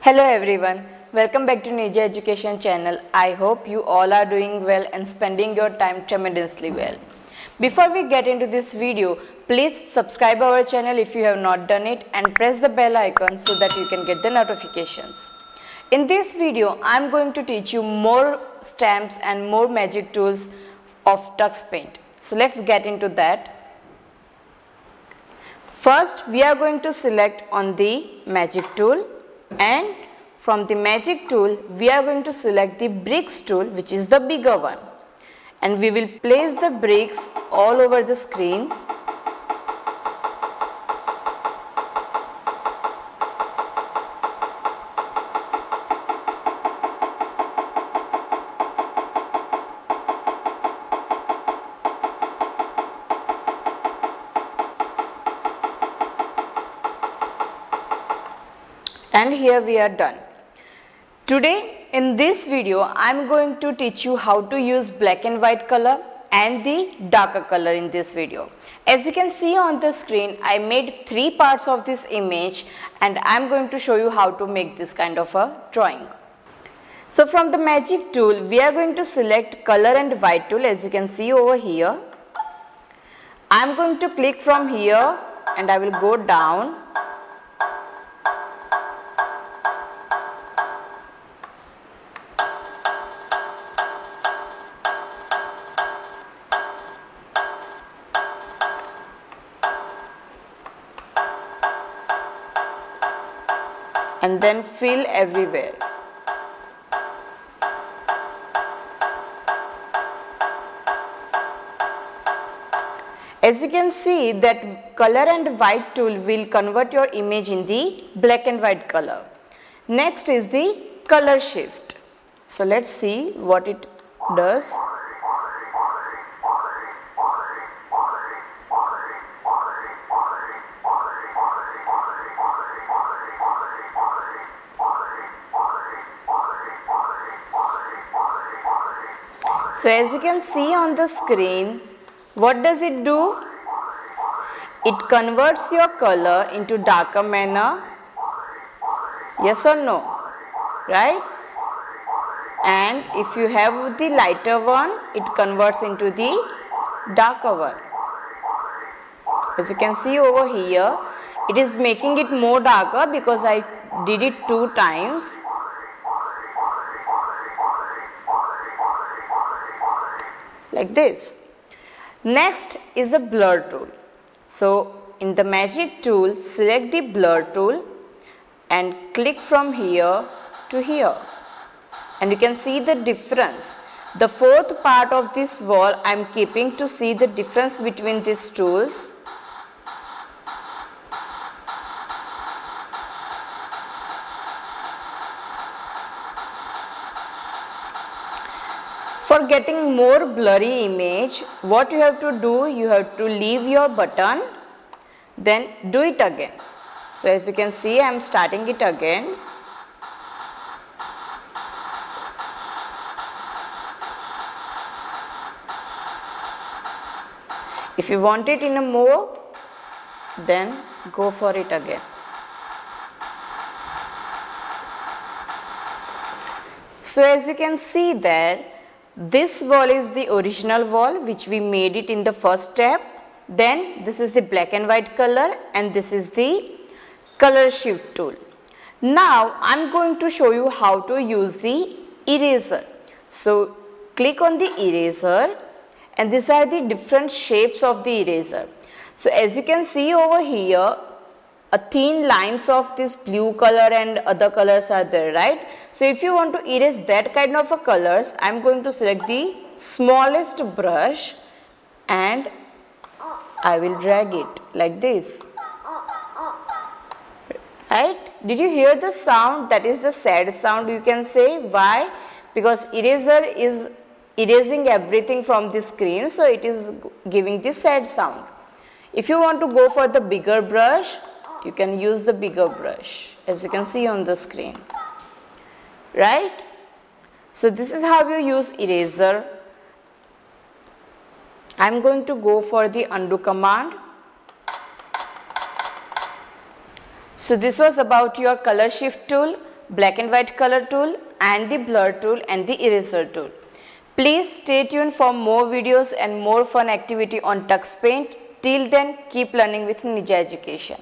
Hello everyone, welcome back to Nirja Education channel. I hope you all are doing well and spending your time tremendously well. Before we get into this video, please subscribe our channel if you have not done it and press the bell icon so that you can get the notifications. In this video, I am going to teach you more stamps and more magic tools of Tux Paint. So let's get into that. First, we are going to select on the magic tool and from the magic tool, we are going to select the bricks tool which is the bigger one. And we will place the bricks all over the screen and here we are done. Today in this video I am going to teach you how to use black and white color and the darker color in this video. As you can see on the screen I made three parts of this image and I am going to show you how to make this kind of a drawing. So from the magic tool we are going to select color and white tool as you can see over here. I am going to click from here and I will go down and then fill everywhere. As you can see that color and white tool will convert your image in the black and white color. Next is the color shift. So let's see what it does. So as you can see on the screen, what does it do? It converts your color into darker manner. Yes or no? Right? And if you have the lighter one, it converts into the darker one. As you can see over here, it is making it more darker because I did it two times like this. Next is a blur tool. So in the magic tool select the blur tool and click from here to here and you can see the difference. The fourth part of this wall I am keeping to see the difference between these tools For getting more blurry image, what you have to do, you have to leave your button, then do it again. So as you can see, I am starting it again. If you want it in a more, then go for it again. So as you can see there, this wall is the original wall which we made it in the first step. Then this is the black and white color and this is the color shift tool. Now I am going to show you how to use the eraser. So click on the eraser and these are the different shapes of the eraser. So as you can see over here a thin lines of this blue color and other colors are there right. So if you want to erase that kind of a colors I am going to select the smallest brush and I will drag it like this right. Did you hear the sound that is the sad sound you can say why because eraser is erasing everything from the screen so it is giving the sad sound. If you want to go for the bigger brush you can use the bigger brush as you can see on the screen right so this is how you use eraser I'm going to go for the undo command so this was about your color shift tool black and white color tool and the blur tool and the eraser tool. Please stay tuned for more videos and more fun activity on Tux Paint. Till then, keep learning with Nirja Education.